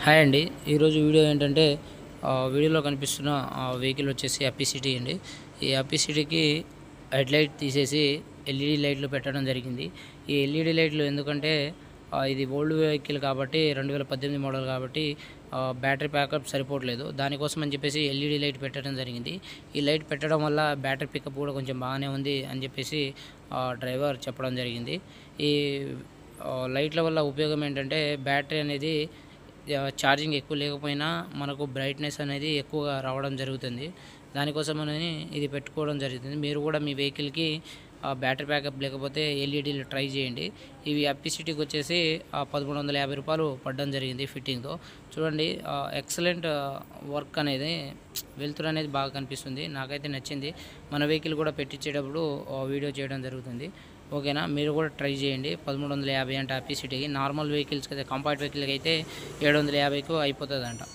Hi అండి. ఈరోజు video ఏంటంటే వీడియోలో కనిపిస్తున్న వెహికల్ వచ్చేసి అప్పిసిటీ అండి. ఈ అప్పిసిటీకి హెడ్లైట్ తీసేసి ఎల్ఈడి లైట్లు పెట్టడం జరిగింది. ఈ ఎల్ఈడి లైట్లు ఎందుకంటే ఇది ఓల్డ్ వెహికల్ కాబట్టి రెండు వేల పద్దెనిమిది మోడల్ కాబట్టి బ్యాటరీ బ్యాకప్ సరిపోవట్లేదు. దానికోసం అని చెప్పేసి ఎల్ఈడి లైట్ పెట్టడం జరిగింది. ఈ లైట్ పెట్టడం వల్ల బ్యాటరీ పికప్ కూడా కొంచెం బాగానే ఉంది అని చెప్పేసి ఆ, డ్రైవర్ చెప్పడం జరిగింది. ఈ లైట్ల వల్ల ఉపయోగం ఏంటంటే బ్యాటరీ అనేది ఛార్జింగ్ ఎక్కువ లేకపోయినా మనకు బ్రైట్నెస్ అనేది ఎక్కువగా రావడం జరుగుతుంది. దానికోసం అనేది ఇది పెట్టుకోవడం జరుగుతుంది. మీరు కూడా మీ వెహికల్కి బ్యాటరీ బ్యాకప్ లేకపోతే ఎల్ఈడీలు ట్రై చేయండి. ఇవి అప్పిసిటీకి వచ్చేసి పదమూడు వందల యాభై రూపాయలు పడడం జరిగింది ఫిట్టింగ్తో. చూడండి ఎక్సలెంట్ వర్క్ అనేది వెళ్తురు అనేది బాగా కనిపిస్తుంది. నాకైతే నచ్చింది. మన వెహికల్ కూడా పెట్టించేటప్పుడు వీడియో చేయడం జరుగుతుంది. ఓకేనా? మీరు కూడా ట్రై చేయండి. పదమూడు వందల యాభై అంటే అప్పిసిటీకి. నార్మల్ వెహికల్స్కి అయితే కంపార్ట్ వెహికల్కి అయితే ఏడు వందల యాభైకు అయిపోతుందంట.